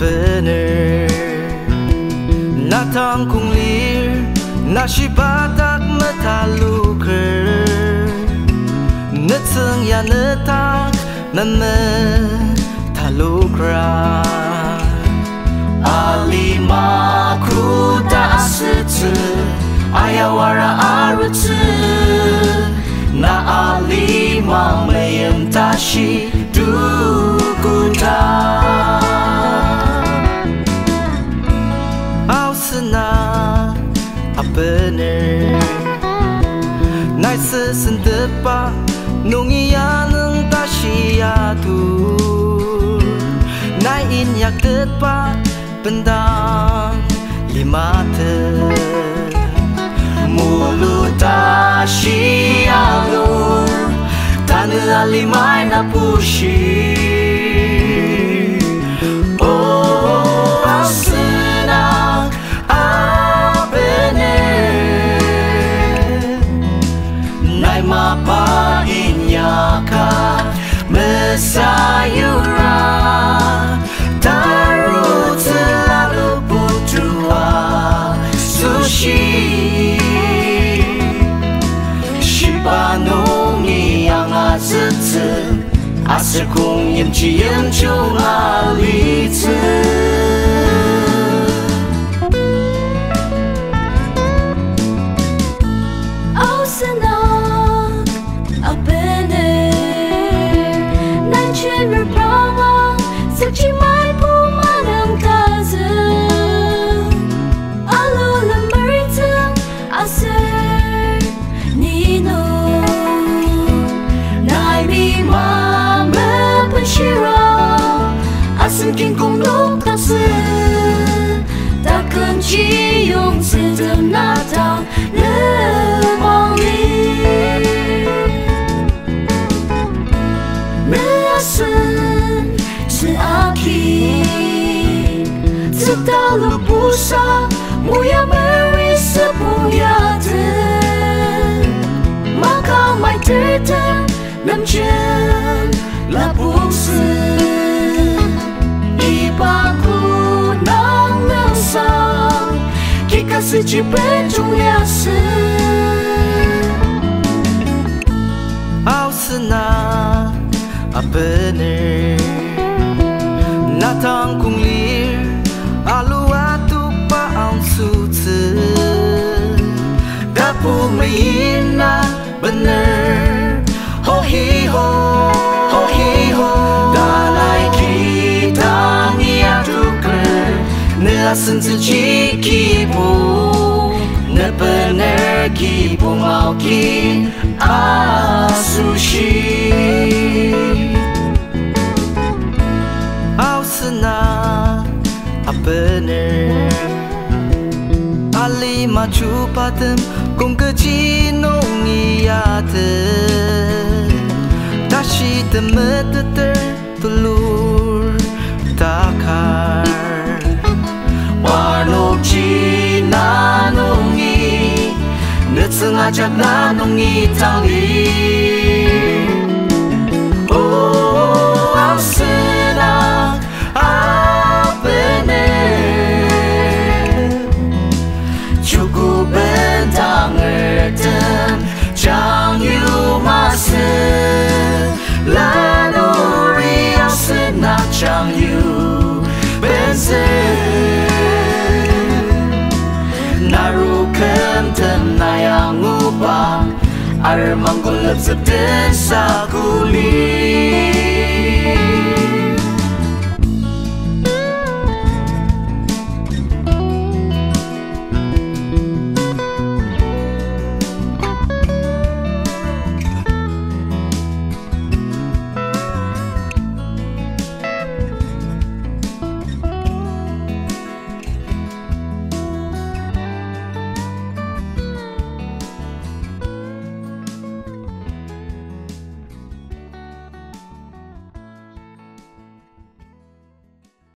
bënner Na tan kung lir Na si batak mataluker Nëtzeng ja nëtak na mën talukra Alima kuda asitsu Ayawara arutu Na alima mayem tashi dukuta na bener anung tashi depa Nungi lain yang tepat pendang di mata mulu tashi alur Tanah alimai nak pusi oh, Apa inyaka Mesayuran 阿斯空演去研究哪里兹。生是阿基，自打路菩萨，不要卑微是不愿等，马卡麦铁等，冷战拉布斯，一把骨囊冷桑，气卡是鸡背中亚斯。A bener Natang kung lir alua tu pa ang sutse. Dapu mayina bener. Ho hi ho Ho hi ho. Dalai kita ngiatu ker Nila senzi kipu chi ki pungau ki asu 알리마 주바듬 공그지 농이야들. 다시 드무드들 둘룰 다칼 와놓지 나농이 늦은 하자 나농이 당이. Armang kulab sa din kulit.